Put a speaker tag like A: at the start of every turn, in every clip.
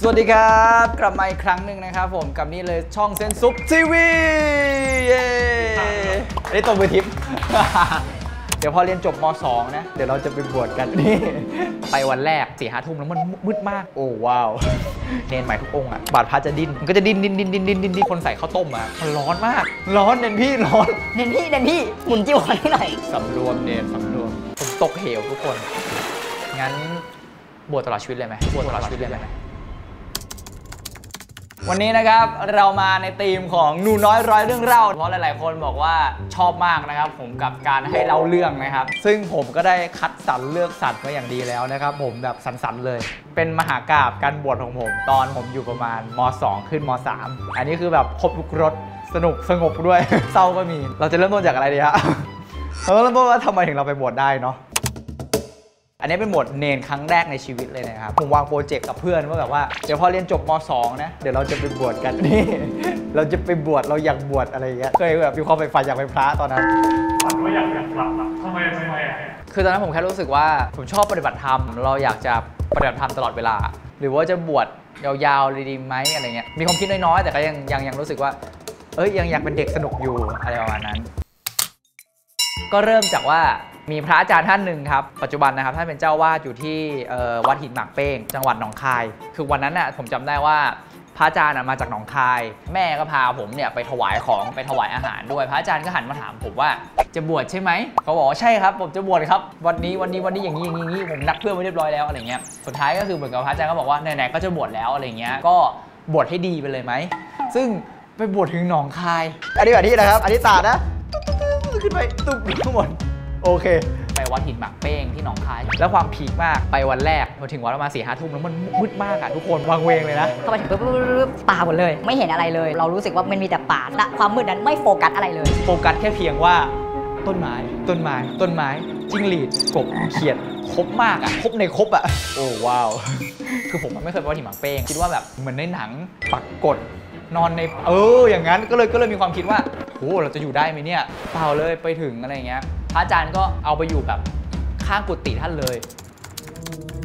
A: สวัสดีครับ กลับมาอีกครั้งหนึ่งนะครับผมกับนี่เลยช่องเซนซุปทีวีเย้อันนี้ตัวมือทิปเดี๋ยวพอเรียนจบม .2 นะ เดี๋ยวเราจะไปบวชกันนี่ ไปวันแรกสี่ห้าทุ่มแล้วมันมืดมาก โอ้ว้าว เนนใหม่ทุกองค์อะ บาดพระจะดิ้น มันก็จะดิ้นดิ้นดิ้นดิ้นดิ้นดิ้นดิ้นคนใส่ข้าวต้มอะ มันร้อนมาก ร้อนเนนพี่ร้อน
B: เดนพี่เดนพี่หมุนจิ้วให้หน่อย
A: สำรวมเนนสำรวม ผมตกเหวทุกคน งั้นบวชตลอดชีวิตเลยไหมบวชตลอดชีวิตเลยไหม วันนี้นะครับเรามาในธีมของหนูน้อยร้อยเรื่องเล่าเพราะหลาย ๆ คนบอกว่าชอบมากนะครับ ผมกับการให้เล่าเรื่องนะครับ ซึ่งผมก็ได้คัดสรรเลือกสัตว์มาอย่างดีแล้วนะครับ ผมแบบสันๆเลย เป็นมหากราบการบวชของผม ตอนผมอยู่ประมาณม 2 ขึ้นม 3 อันนี้คือแบบครบทุกรสสนุกสงบด้วยเศร้าก็มี เราจะเริ่มต้นจากอะไรดีฮะเราเริ่มต้นว่าทำไมถึงเราไปบวชได้เนาะ อันนี้เป็นบทเนนครั้งแรกในชีวิตเลยนะครับ ผมวางโปรเจกต์กับเพื่อนว่าแบบว่า เดี๋ยวพอเรียนจบม 2 นะ เดี๋ยวเราจะไปบวชกันนี่ เราจะไปบวช เราอยากบวชอะไรอย่างเงี้ย เคยแบบมีความใฝ่ฝันอยากเป็นพระตอนนั้น
C: ฝันว่าอยากอยากกลับอะทำไมทำไมอะ
A: คือตอนนั้นผมแค่รู้สึกว่าผมชอบปฏิบัติธรรม เราอยากจะปฏิบัติธรรมตลอดเวลา หรือว่าจะบวชยาวๆเลยดีไหมอะไรเงี้ย มีความคิดน้อยๆ แต่ก็ยังยังยังรู้สึกว่า เอ้ยยังอยากเป็นเด็กสนุกอยู่อะไรประมาณนั้น ก็เริ่มจากว่า มีพระอาจารย์ท่านหนึ่งครับ ปัจจุบันนะครับท่านเป็นเจ้าวาดอยู่ที่วัดหินหมากเป้ง จังหวัดหนองคาย คือวันนั้นน่ะผมจำได้ว่าพระอาจารย์มาจากหนองคาย แม่ก็พาผมเนี่ยไปถวายของไปถวายอาหารด้วย พระอาจารย์ก็หันมาถามผมว่าจะบวชใช่ไหมเขาบอกว่าใช่ครับผมจะบวชครับ วันนี้วันนี้วันนี้อย่างนี้อย่างนี้อย่างนี้ผมนัดเพื่อนไว้เรียบร้อยแล้วอะไรเงี้ยสุดท้ายก็คือเหมือนกับพระอาจารย์ก็บอกว่าไหนๆก็จะบวชแล้วอะไรเงี้ยก็บวชให้ดีไปเลยไหมซึ่งไปบวชถึงหนองคาย อันนี้แบบนี้นะครับ อันนี้ตานะขึ้นไปตุ๊บข้างบน โอเค ไปวัดหินหมากเป้งที่หนองคาย แล้วความพีคมากไปวันแรกพอถึงวัดประมาณสี่ห้าทุ่มแล้วมันมืดมากอะทุกคนวางเวงเลยนะ
B: เข้าไปถึงปุ๊บปุ๊บปุ๊บปุ๊บป่าหมดเลย ไม่เห็นอะไรเลย เรารู้สึกว่ามันมีแต่ป่าและความมืดนั้นไม่โฟกัสอะไรเลย
A: โฟกัสแค่เพียงว่าต้นไม้ ต้นไม้ ต้นไม้ จิ้งหรีด กบ เขียด ครบมากอะครบในครบอะโอ้ว้าว คือผมไม่เคยไปวัดหินหมากเป้ง คิดว่าแบบเหมือนในหนังปักกดนอนในเอออย่างนั้นก็เลยก็เลยมีความคิดว่าโหเราจะอยู่ได้ไหมเนี่ยเปล่าเลยไปถึงอะไรอย่างเงี้ยพ ระอาจารย์ก็เอาไปอยู่แบบข้างกุฏิท่านเลย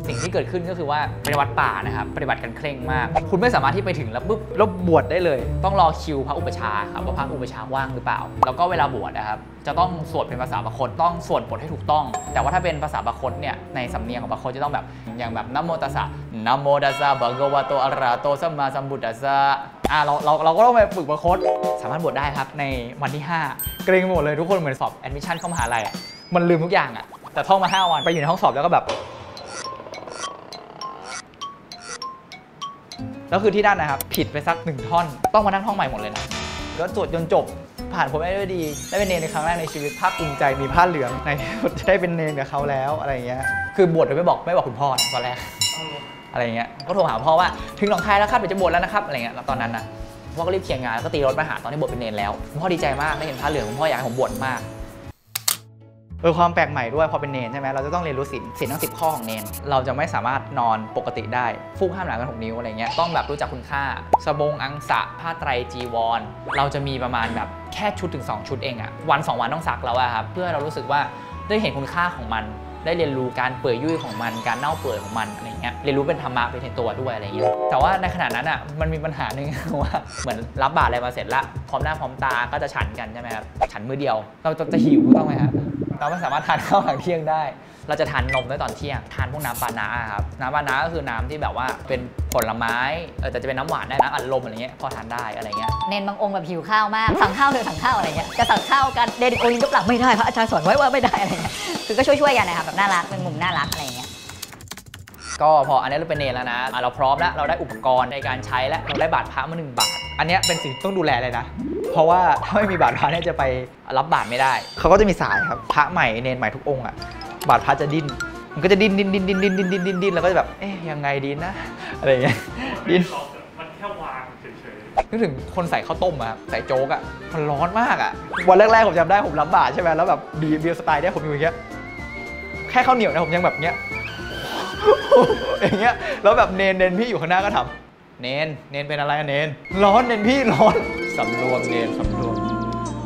A: สิ่งที่เกิดขึ้นก็คือว่าเป็นวัดป่านะครับ ปฏิบัติกันเคร่งมาก คุณไม่สามารถที่ไปถึงแล้วปุ๊บแล้วบวชได้เลย ต้องรอคิวพระอุปชาครับว่าพระอุปชาว่างหรือเปล่า แล้วก็เวลาบวชนะครับ จะต้องสวดเป็นภาษาบาคตต้องสวดบทให้ถูกต้อง แต่ว่าถ้าเป็นภาษาบาคตเนี่ยในสำเนียงของบาคตจะต้องแบบอย่างแบบนโมตัสสะ นะโมตัสสะบะกวะโตอะระหะโตสัมมาสัมพุทธัสสะอะเราเราเราก็ต้องไปฝึกมคธสามารถบวชได้ครับในวันที่ 5 เกร็งหมดเลยทุกคนเหมือนสอบ admission เข้ามหาลัยอะมันลืมทุกอย่างอะแต่ท่องมา 5 วันไปอยู่ในห้องสอบแล้วก็แบบแล้วคือที่นั่นนะครับ ผิดไปสักหนึ่งท่อน ต้องมานั่งท่องใหม่หมดเลยนะก็สวดจนจบผ่านผมได้ด้วยดี ได้เป็นเนรในครั้งแรกในชีวิตภาคภูมิใจมีผ้าเหลืองในที่สุดจะได้เป็นเนรกับเขาแล้วอะไรอย่างเงี้ยคือบวชโดยไม่บอกไม่บอกคุณพ่อตอนแรก อะไรเงี้ยก็โทรหาพ่อว่าถึงหนองคายแล้วครับเดี๋ยวจะบวชแล้วนะครับอะไรเงี้ยแล้วตอนนั้นนะพ่อก็รีบเคลียร์งานแล้วก็ตีรถมาหาตอนที่บวชเป็นเนรแล้วพ่อดีใจมากได้เห็นผ้าเหลืองพ่ออยากให้ผมบวชมากเออความแปลกใหม่ด้วยพอเป็นเนนใช่ไหมเราจะต้องเรียนรู้ศีลศีลทั้งสิข้อของเนน เราจะไม่สามารถนอนปกติได้ฟูกห้ามหนากันหกนิ้วอะไรเงี้ยต้องแบบรู้จักคุณค่า สบงอังสะผ้าไตรจีวร เราจะมีประมาณแบบแค่ชุดถึง 2 ชุดเองอะวัน 2 วันต้องซักแล้วอะครับเพื่อเรารู้สึกว่าได้เห็นคุณค่าของมัน ได้เรียนรู้การเปื่อยยุ่ยของมัน การเน่าเปื่อยของมันอะไรเงี้ยเรียนรู้เป็นธรรมะไปในตัวด้วยอะไรเงี้ยแต่ว่าในขณะนั้นอะมันมีปัญหาหนึ่งว่าเหมือนรับบาตรอะไรมาเสร็จละพร้อมหน้าพร้อมตาก็จะฉันกันใช่ไหมครับฉันมือเดียวเราจะจะหิวต้องไหมครับ เราไม่สามารถทานข้าวหลังเที่ยงได้ เราจะทานนมได้ตอนเที่ยง ทานพวกน้ำปานาครับ น้ำปานาก็คือน้ำที่แบบว่าเป็นผลไม้ เออแต่จะเป็นน้ำหวานได้น้ำอัดลมอะไรเงี้ย พอทานได้อะไรเงี้ย
B: เนนบางองค์แบบหิวข้าวมาก สั่งข้าวเลยสั่งข้าวอะไรเงี้ย จะสั่งข้าวกัน เดนโองค์ยกหลังไม่ได้พระอาจารย์สอนไว้ว่าไม่ได้อะไรเงี้ย คือก็ช่วยๆกันนะครับแบบน่ารักเป็นมุมน่ารักอะไรเงี้ย
A: ก็พออันนี้เราเป็นเนรแล้วนะอะเราพร้อมแล้วเราได้อุปกรณ์ในการใช้แล้วเราได้บาทพระมาหนึ่งบาท อันเนี้ยเป็นสิ่งที่ต้องดูแลเลยนะ เพราะว่าถ้าไม่มีบาทพระเนี่ยจะไปรับบาทไม่ได้ เขาก็จะมีสายครับพระใหม่เนรใหม่ทุกองค์อะบาตรพระจะดิ้นมันก็จะดิ้นดิ้นดิ้นดิ้นดิ้นดิ้นดิ้นดิ้นดิ้นแล้วก็จะแบบเอ๊ยยังไงดีนะอะไรอย่างเงี้ยดิ้น
C: มันแค่วางเฉย
A: นึกถึงคนใส่ข้าวต้มอะครับใส่โจ๊กอะมันร้อนมากอะวันแรกๆผมจำได้ผมรับบาตรใช่ไหมแล้วแบบบีเบียร์สไตล์เนี่ยผมอยู่อย่างเงี้ยแค่ข้าวเหนียวนะผมยังแบบเงี้ยอย่างเงี้ยแล้วแบบเณรเณรพี่อยู่ข้างหน้าก็ถามเณรเณรเป็นอะไรอะเณรร้อนเณรพี่ร้อน สำรวมเณรสำรวม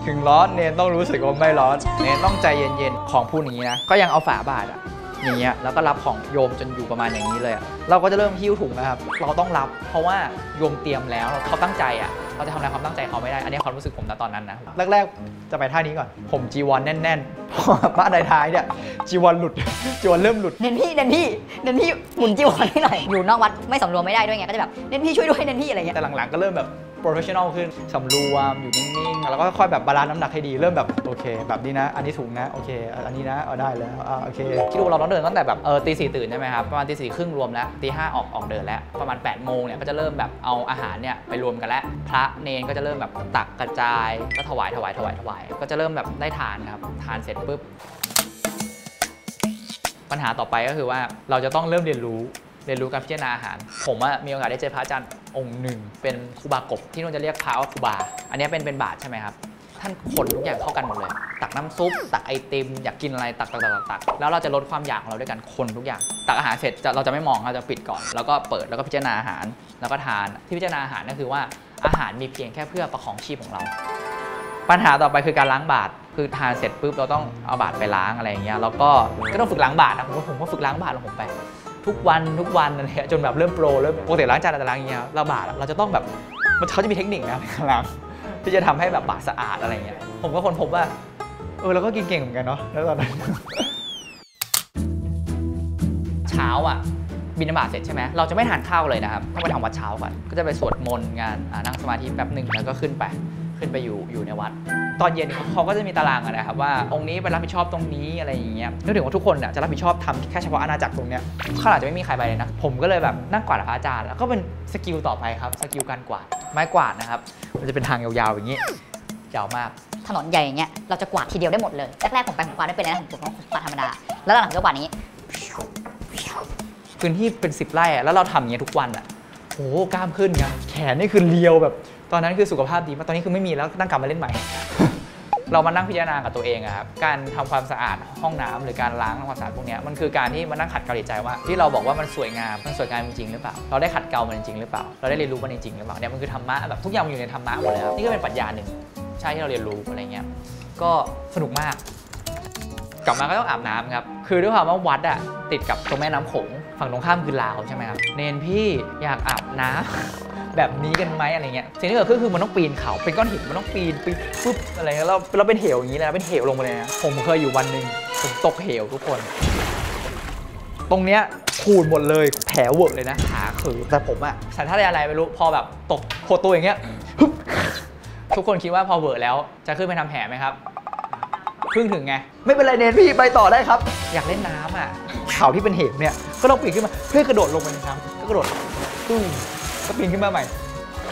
A: ถึงร้อนเณรต้องรู้สึกว่าไม่ร้อน เณรต้องใจเย็นๆ ของพูดอย่างนี้นะ ก็ยังเอาฝาบาตรอะอย่างเงี้ย แล้วก็รับของโยมจนอยู่ประมาณอย่างนี้เลยอะเราก็จะเริ่มหิ้วถุงนะครับ เราต้องรับ เพราะว่าโยมเตรียมแล้วเขาตั้งใจอะเราจะทำลายความตั้งใจเขาไม่ได้ อันนี้ความรู้สึกผมนะตอนนั้นนะ แรกๆ จะไปท่านี้ก่อน ผมจีวรแน่นๆพอมาท้ายๆเนี่ยจีวรหลุด จีวรเริ่มหลุด
B: เน้นพี่เน้นพี่เน้นพี่หมุนจีวรให้หน่อยอยู่นอกวัดไม่สำรวมไม่ได้ด้วยไงก็จะแบบเน้นพี่ช่วยด้วยเน้นพี่อะไรเงี้ย
A: แต่หลังๆก็เริ่มแบบ professional ขึ้นสำรวมอยู่นิ่งๆ แล้วก็ค่อยแบบ balance น้ำหนักให้ดี เริ่มแบบโอเค แบบนี้นะ อันนี้ถุงนะ โอเค อันนี้นะเอาได้แล้วอ่าโอเคคิดดูเราต้องเดินตั้งแต่แบบเออตีสี่ตื่นใช่ไหมครับ ประมาณตีสี่ครึ่งรวมแล้วตีห้าออกออกเดินแล้ว ประมาณแปดโมงเนี่ยก็จะเริ่มแบบเอาอาหารเนี่ยไปรวมกันแล้ว พระเณรก็จะเริ่มแบบตักกระจายก็ถวายถวายถวายถวาย ก็จะเริ่มแบบได้ทานครับ ทานเสร็จปุ๊บปัญหาต่อไปก็คือว่าเราจะต้องเริ่มเรียนรู้ เรียนรู้การพิจารณาอาหาร ผมอะมีโอกาสได้เจอพระอาจารย์องค์หนึ่ง เป็นครูบากบที่นู่นจะเรียกพระว่าครูบา อันนี้เป็นเป็นบาทใช่ไหมครับ ท่านคนทุกอย่างเข้ากันหมดเลย ตักน้ำซุป ตักไอติม อยากกินอะไรตักตักตักตักแล้วเราจะลดความอยากของเราด้วยกันคนทุกอย่าง ตักอาหารเสร็จเราจะไม่มองเราจะปิดก่อน แล้วก็เปิดแล้วก็พิจารณาอาหาร แล้วก็ทานที่พิจารณาอาหารก็คือว่าอาหารมีเพียงแค่เพื่อประคองชีพของเรา ปัญหาต่อไปคือการล้างบาตรคือทานเสร็จปุ๊บเราต้องเอาบาตรไปล้างอะไรอย่างเงี้ยแล้วก็ก็ต้องฝึกล้างบาตรนะผมว่าผมก็ฝึกล้างบาตรของผมไป ทุกวันทุกวันอะไรเงี้ยจนแบบเริ่มโปรเริ่มปกติล้างจานเราจะล้างอย่างเงี้ยเราบาตรอะเราจะต้องแบบมันเขาจะมีเทคนิคนะในการล้างที่จะทำให้แบบบาตรสะอาดอะไรเงี้ยผมก็คนพบว่าเออเราก็กินเก่งเหมือนกันเนาะแล้วตอนนั้นเช้าอะบินบาตเสร็จใช่ไหมเราจะไม่ทานข้าวเลยนะครับต้องไปทำวัดเช้าก่อน ก็จะไปสวดมนต์งานนั่งสมาธิแป๊บหนึ่งแล้วก็ขึ้นไป ขึ้นไปอยู่อยู่ในวัด ตอนเย็นเขาก็จะมีตารางอะนะครับว่าองค์นี้ไปรับผิดชอบตรงนี้อะไรอย่างเงี้ยนึกถึงว่าทุกคนเนี่ยจะรับผิดชอบทำแค่เฉพาะอาณาจักรตรงเนี้ยข้างหลังจะไม่มีใครไปเลยนะผมก็เลยแบบนั่งกวาดกับพระอาจารย์แล้วก็เป็น skill ต่อไปครับ skill การกวาดไม้กวาดนะครับมันจะเป็นทางยาวๆอย่างนี้ยาวมาก
B: ถนนใหญ่อย่างเงี้ยเราจะกวาดทีเดียวได้หมดเลยแรกๆผมไปผมกวาดไม่เป็นเลยนะผมผมกวาดธรรมดาแล้วหลังๆก็กวาดอย่างนี้
A: พื้นที่เป็น10ไร่อะแล้วเราทำอย่างเงี้ยทุกวันอะโอ้โหกล้ามขึ้นไงแขนนี่คือเรียวแบบ ตอนนั้นคือสุขภาพดีมากตอนนี้คือไม่มีแล้วตั้งกลับมาเล่นใหม่ เรามานั่งพิจารณากับตัวเองครับการทำความสะอาดห้องน้ำหรือการล้างทำความสะอาดพวกนี้มันคือการที่มานั่งขัดเกลาใจว่า ที่เราบอกว่ามันสวยงามมันสวยงามจริงหรือเปล่า เราได้ขัดเกลามันจริงหรือเปล่า เราได้เรียนรู้มันจริงหรือเปล่าเนี่ยมันคือธรรมะแบบทุกอย่างมันอยู่ในธรรมะหมดเลยครับนี่ก็เป็นปรัชญาหนึ่งใช่ที่เราเรียนรู้อะไรเงี้ยก็สนุกมาก กลับมาก็ต้องอาบน้ำครับคือด้วยความว่าวัดอะติดกับตรงแม่น้ำโขงฝั่งตรงข้ามคือลาวใช่ไหมครับเนนพี่อยากอาบน้ำ แบบนี้กันไหมอะไรเงี้ยสิ่งที่เกิดขึ้นคือมันต้องปีนเขาเป็นก้อนหินมันต้องปีนปีนปุ๊บอะไรเงี้ยแล้วเราเป็นเหวอย่างนี้เลยนะเป็นเหวลงไปเลยนะผมเคยอยู่วันหนึ่งผมตกเหวทุกคน ตรงเนี้ยขูดหมดเลยแผลเวอะเลยนะขาคือแต่ผมอะสัญชาตญาณอะไรไม่รู้พอแบบตกโคตรตัวอย่างเงี้ยฮึบทุกคนคิดว่าพอเวอะแล้วจะขึ้นไปทำแผลไหมครับเพิ่งถึงไง ไม่เป็นไรเนนพี่ไปต่อได้ครับ อยากเล่นน้ำอะเขาที่เป็นเหวเนี่ยก็ต้องปีนขึ้นมาเพื่อกระโดดลงไปในน้ำก็กระโดดตุ้ม ก็ปีนขึ้นมาใหม่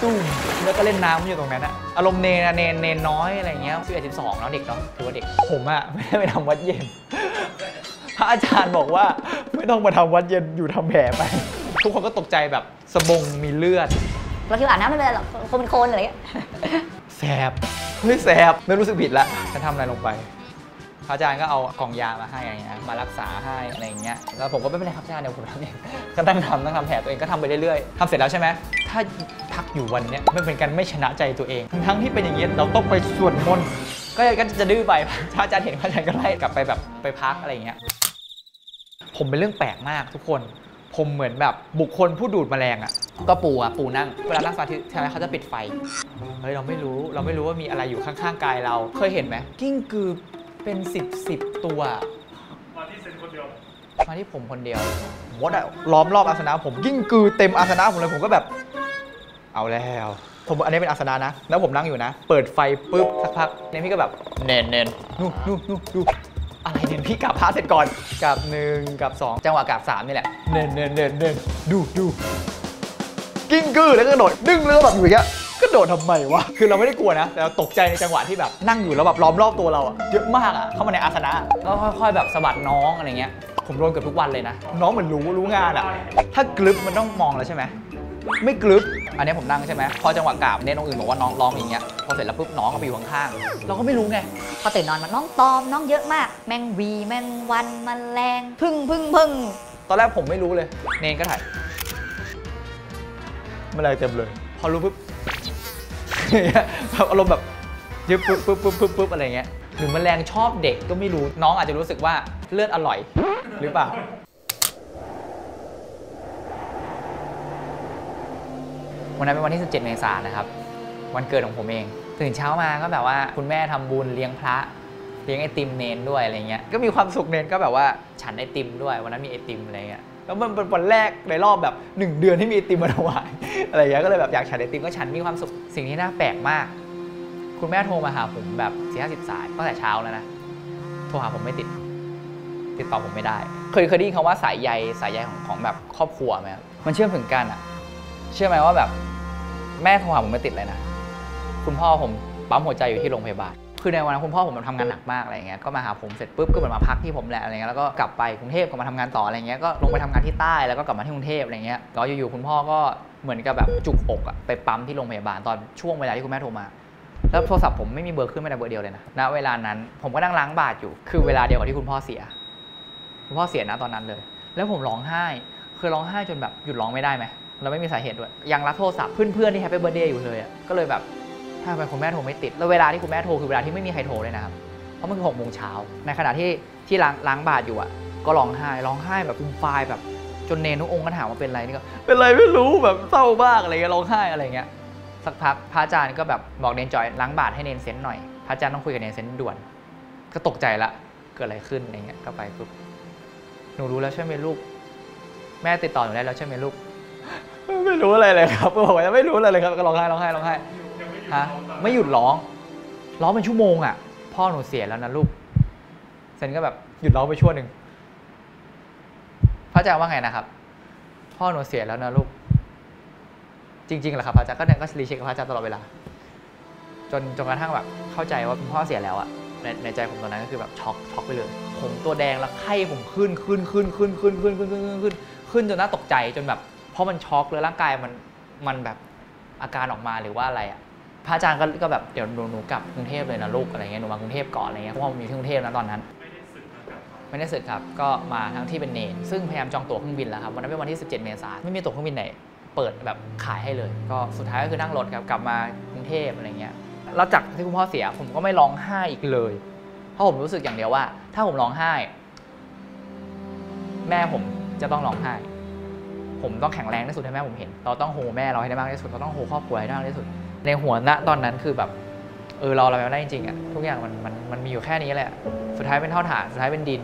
A: ตุ้มแล้วก็เล่นน้ำอยู่ตรงนั้นอะอารมณ์เนนอะเนนเนนน้อยอะไรเงี้ยสิบเอ็ดสิบสองแล้วเด็กเนาะถือว่าเด็กผมอะไม่ได้ไปทำวัดเย็น พระอาจารย์บอกว่าไม่ต้องมาทำวัดเย็นอยู่ทำแผลไป ทุกคนก็ตกใจแบบสบงมีเลือด
B: เราคิดว่าอาบน้ำไม่เป็นไรหรอกคนเป็นคนอะไรเงี้ย
A: แสบเฮ้ยแสบไม่รู้สึกผิดละฉันทำอะไรลงไป พระอาจารย์ก็เอากล่องยามาให้อะไรเงี้ยมารักษาให้อะไรเงี้ยแล้วผมก็ไม่เป็นไรครับอาจารย์เดี๋ยวผมทำเองก็ตั้งทำตั้งทำแผลตัวเองก็ทำไปเรื่อยๆทำเสร็จแล้วใช่ไหมถ้าพักอยู่วันเนี้ยไม่เป็นการไม่ชนะใจตัวเอง ทั้งที่เป็นอย่างเงี้ยเราต้องไปสวดมนต์ก็ก็จะดื้อไปพระอาจารย์เห็นพระอาจารย์ก็ไล่กลับไปแบบไปพักอะไรเงี้ยผมเป็นเรื่องแปลกมากทุกคนผมเหมือนแบบบุคคลผู้ดูดแมลงอะ่ะ ก็ปูอะปูนั่ง เวลานั่งสมาธิใช่ไหมเขาจะปิดไฟ เฮ้ย เราไม่รู้เราไม่รู้ว่ามีอะไรอยู่ข้างๆกายเรา เคยเห็นไหมกิ้งกือ เป็นสิบสิบตัว
C: มาที่เซนคนเดียว
A: มาที่ผมคนเดียวมดอะล้อมรอบอาสนะผมกิ้งกือเต็มอาสนะผมเลยผมก็แบบ เอาแล้ว ผมอันนี้เป็นอาสนะนะ แล้วผมนั่งอยู่นะ เปิดไฟปุ๊บสักพักเนี่ยพี่ก็แบบเนนเนนนู่นู่นู่ดูอะไรเนี่ยพี่กลับพระเสร็จก่อนกลับหนึ่งกลับสองจังหวะกลับสามนี่แหละเนนเนนเนนเนนดูดูกิ้งกือแล้วก็กระโดดดึงแล้วก็แบบอยู่อย่างเงี้ยก็ โดดทำไมวะ คือเราไม่ได้กลัวนะ แต่เราตกใจในจังหวะที่แบบนั่งอยู่แล้วแบบล้อมรอบตัวเราอะเยอะมากอะเข้ามาในอาสนะแล้วค่อย ๆ แบบสะบัดน้องอะไรเงี้ย ผมโดนเกือบทุกวันเลยนะ น้องเหมือนรู้รู้งานอะถ้ากลึบมันต้องมองแล้วใช่ไหมไม่กลึบอันนี้ผมนั่งใช่ไหมพอจังหวะกราบเนี่ยน้องอื่นบอกว่าน้องร้องอย่างเงี้ย พอเสร็จแล้วปุ๊บน้องก็ไปอยู่ข้างๆ เราก็ไม่รู้ไง
B: พอตื่นนอนมาน้องตอมน้องเยอะมาก แมงวีแมงวันแมลงพึ่งพึ่งพึ่ง
A: ตอนแรกผมไม่รู้เลย เนนก็ถ่ายแมลงเต็มเลย พอรู้ปุ๊บ แบบอารมณ์แบบยึบปุ๊บปุ๊บปุ๊บปุ๊บปุ๊บอะไรเงี้ยหรือแมลงชอบเด็กก็ไม่รู้น้องอาจจะรู้สึกว่าเลือดอร่อยหรือเปล่าวันนั้นเป็นวันที่ 17 เมษายนนะครับ วันเกิดของผมเอง ตื่นเช้ามาก็แบบว่าคุณแม่ทำบุญเลี้ยงพระเลี้ยงไอติมเนนด้วยอะไรเงี้ย ก็มีความสุขเนนก็แบบว่าฉันไอติมด้วย วันนั้นมีไอติมอะไรเงี้ย แล้วมันเป็นวันแรกในรอบแบบหนึ่งเดือนที่มีไอติมมาถวายอะไรเงี้ยก็เลยแบบอยากฉันไอติมก็ฉันมีความสุขสิ่งที่น่าแปลกมาก คุณแม่โทรมาหาผมแบบสี่ห้าสิบสายตั้งแต่เช้าแล้วนะโทรหาผมไม่ติด ติดต่อผมไม่ได้ เคยเคยได้ยินคำว่าสายใยสายใยของของแบบครอบครัวไหมมันเชื่อมถึงกันอะ เชื่อไหมว่าแบบแม่โทรหาผมไม่ติดเลยนะคุณพ่อผมปั๊มหัวใจอยู่ที่โรงพยาบาล คือในวันนั้นคุณพ่อผมทำงานหนักมากอะไรเงี้ยก็มาหาผมเสร็จปุ๊บก็เหมือนมาพักที่ผมแหละอะไรเงี้ยแล้วก็กลับไปกรุงเทพก็มาทำงานต่ออะไรเงี้ยก็ลงไปทำงานที่ใต้แล้วก็กลับมาที่กรุงเทพอะไรเงี้ยแล้วอยู่ๆคุณพ่อก็เหมือนกับแบบจุกอกอะไปปั๊มที่โรงพยาบาลตอนช่วงเวลาที่คุณแม่โทรมาแล้วโทรศัพท์ผมไม่มีเบอร์ขึ้นไม่ได้เบอร์เดียวเลยนะณเวลานั้นผมก็นั่งล้างบาตรอยู่ คือเวลาเดียวกับที่คุณพ่อเสีย คุณพ่อเสียนะตอนนั้นเลย แล้วผมร้องไห้คือร้องไห้จนแบบหยุดร้องไม่ได้ไหมเราไม่มีสาเหตุด้วยยังรับโทรศัพท์เพื่อนๆที่แฮปปี้เบ t ร์เดย์อยู่เลยก็เลยแบบ ถ้าไปคุณแม่โทรไม่ติด แล้วเวลาที่คุณแม่โทรคือเวลาที่ไม่มีใครโทรเลยนะครับ เพราะมันคือหกโมงเช้า ในขณะที่ที่ล้างล้างบาตรอยู่อะก็ร้องไห้ ร้องไห้แบบฟูมฟายแบบจนเณรทุกองค์ก็ถามว่าเป็นไรนี่ก็ เป็นไรไม่รู้แบบเศร้ามากอะไรเงี้ยร้องไห้อะไรเงี้ย สักพักพระอาจารย์ก็แบบบอกเณรจอยล้างบาตรให้เณรเซนหน่อย พระอาจารย์ต้องคุยกับเณรเซนด่วน ก็ตกใจละ เกิดอะไรขึ้นอะไรเงี้ย ก็ไปปุ๊บ หนูรู้แล้วใช่ไหมลูก แม่ติดต่อหนูได้แล้วใช่ไหมลูก ไม่รู้อะไรเลยครับก็บอกว่าไม่รู้อะไรเลยครับ ก็ร้องไห้ร้องไห้ร้องไห้ ฮะไม่หยุดร้อง ร้องเป็นชั่วโมงอะ พ่อหนูเสียแล้วนะลูกเซนก็แบบหยุดร้องไปชั่วหนึ่งพระอาจารย์ว่าไงนะครับ พ่อหนูเสียแล้วนะลูก จริงๆเหรอครับพระอาจารย์ก็เนี่ยก็รีเช็คกับพระอาจารย์ตลอดเวลาจนจนกระทั่งแบบเข้าใจว่าคุณพ่อเสียแล้วอะในในใจผมตอนนั้นก็คือแบบช็อกช็อกไปเลย ผมตัวแดงแล้วไข้ผมขึ้นขึ้นขึ้นขึ้นขึ้นขึ้นขึ้นขึ้นขึ้นขึ้นขึ้นจนน่าตกใจจนแบบเพราะมันช็อกเลยร่างกายมันมันแบบอาการออกมาหรือว่าอะไรอะ พระอาจารย์ก็ก็แบบเดี๋ยวหนูหนูกลับกรุงเทพเลยนะลูกอะไรเงี้ยหนูมากรุงเทพก่อนอะไรเงี้ยเพราะว่ามันมีที่กรุงเทพนะตอนนั้น
C: ไม่ได้สึกครับ
A: ไม่ได้สึกครับก็มาทั้งที่เป็นเนนซึ่งพยายามจองตั๋วเครื่องบินแล้วครับวันนั้นเป็นวันที่ 17 เมษายนไม่มีตั๋วเครื่องบินไหนเปิดแบบขายให้เลย ก็สุดท้ายก็คือนั่งรถครับกลับมากรุงเทพอะไรเงี้ยแล้วจากที่คุณพ่อเสียผมก็ไม่ร้องไห้อีกเลย เพราะผมรู้สึกอย่างเดียวว่า ถ้าผมร้องไห้ แม่ผมจะต้องร้องไห้ผมต้องแข็งแรงที่สุดให้แม่ผมเห็น เราต้องโฮแม่เราให้ได้มากที่สุด เราต้องโฮครอบครัวให้ได้มากที่สุด ในหัวณตอนนั้นคือแบบเออเราเราไม่ได้จริงๆอะทุกอย่างมันมันมันมีอยู่แค่นี้แหละสุดท้ายเป็นเท่าฐานสุดท้ายเป็นดิน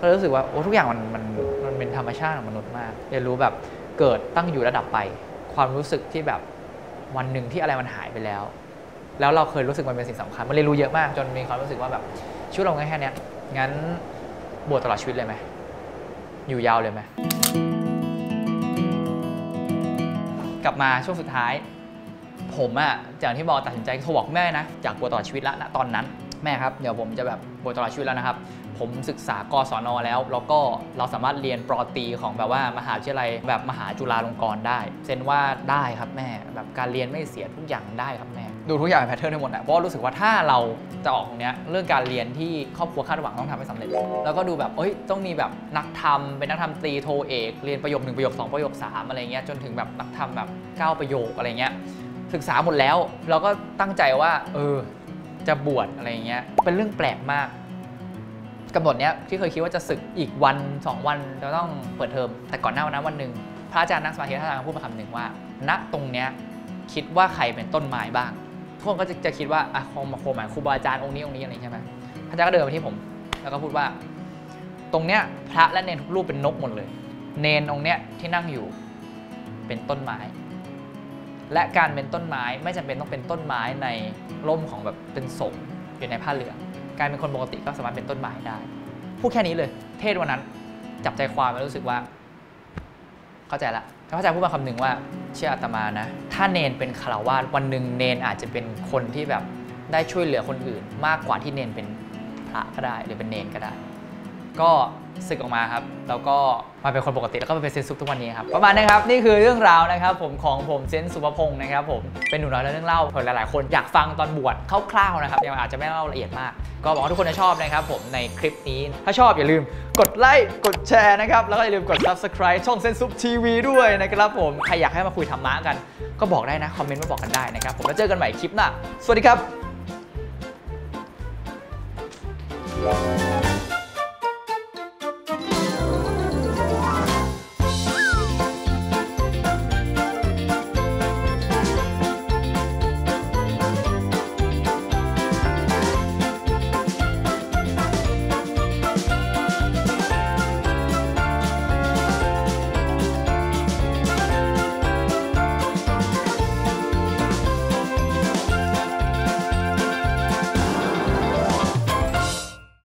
A: ก็รู้สึกว่าโอ้ทุกอย่างมันมันมันเป็นธรรมชาติของมนุษย์มากเรียนรู้แบบเกิดตั้งอยู่ระดับไป ความรู้สึกที่แบบวันหนึ่งที่อะไรมันหายไปแล้ว แล้วเราเคยรู้สึกมันเป็นสิ่งสำคัญมันเรียนรู้เยอะมาก จนมีความรู้สึกว่าแบบชีวิตเราแค่นี้งั้นบวชตลอดชีวิตเลยไหมอยู่ยาวเลยไหมกลับมาช่วงสุดท้าย ผมอะอย่างที่บอกตัดสินใจโทรบอกแม่นะจากบวตลอดชีวิตล้วนะตอนนั้นแม่ครับเดี๋ยวผมจะแบบบวชตลอดชีวิตแล้วนะครับ ผมศึกษากศนแล้ว แล้วก็เราสามารถเรียนปรตีของแบบว่ามหาวิทยาลัยแบบมหาจุฬาลงกรณ์ได้ เซนว่าได้ครับแม่ แบบการเรียนไม่เสียทุกอย่างได้ครับแม่ ดูทุกอย่างเป็นแพทเทิร์นทั้งหมดนะเพราะรู้สึกว่าถ้าเราจะออกตรงเนี้ยเรื่องการเรียนที่ครอบครัวคาดหวังต้องทำให้สำเร็จ แล้วก็ดูแบบเอ้ยต้องมีแบบนักธรรมเป็นนักธรรมตรีโทเอก เรียนประโยคหนึ่งประโยคสองประโยคสามอะไรเงี้ยจนถึงแบบนักธรรมแบบเก้าประโยคอะไรเงี้ย ศึกษาหมดแล้ว เราก็ตั้งใจว่า เออ จะบวชอะไรเงี้ย เป็นเรื่องแปลกมากกำหนดเนี้ยที่เคยคิดว่าจะศึกอีกวัน 2 วันจะต้องเปิดเทอม แต่ก่อนหน้าวันนั้นวันหนึ่งพระอาจารย์นักสมาธิท่านอาจารย์พูดมาคำหนึ่งว่า ณตรงเนี้ยคิดว่าใครเป็นต้นไม้บ้างทุกคนก็จะจะคิดว่าอะคงมาโคหมายครูบาอาจารย์องค์นี้องค์นี้อะไรใช่ไหมพระอาจารย์ก็เดินมาที่ผม แล้วก็พูดว่า ตรงเนี้ยพระและเนนทุกรูปเป็นนกหมดเลย เนนองค์เนี้ยที่นั่งอยู่เป็นต้นไม้ และการเป็นต้นไม้ไม่จำเป็นต้องเป็นต้นไม้ในร่มของแบบเป็นสงอยู่ในผ้าเหลืองการเป็นคนปกติก็สามารถเป็นต้นไม้ได้พูดแค่นี้เลย เทศวันนั้นจับใจความแล้วรู้สึกว่า เข้าใจละแล้วพระอาจารย์พูดมาคำหนึ่งว่า เชื่ออาตมานะ ถ้าเนนเป็นคารวาสวันหนึ่งเนนอาจจะเป็นคนที่แบบได้ช่วยเหลือคนอื่น มากกว่าที่เนนเป็นพระก็ได้ หรือเป็นเนนก็ได้ ก็ศึกออกมาครับ แล้วก็มาเป็นคนปกติแล้วก็มาเป็นเซนซุปทุกวันนี้ครับ ประมาณนี้ครับ นี่คือเรื่องราวนะครับผมของผมเซนสุภพงศ์นะครับผมเป็นหนูน้อยและเรื่องเล่าเผื่อหลายๆ คนอยากฟังตอนบวชคร่าวๆนะครับยังอาจจะไม่เล่าละเอียดมาก ก็หวังว่าทุกคนจะชอบนะครับผมในคลิปนี้ ถ้าชอบอย่าลืมกดไลค์กดแชร์นะครับแล้วก็อย่าลืมกด subscribe ช่องเซนซุปทีวีด้วยนะครับผมใครอยากให้มาคุยธรรมะกัน ก็บอกได้นะคอมเมนต์มาบอกกันได้นะครับผมแล้วเจอกันใหม่คลิปหน้าสวัสดีครับ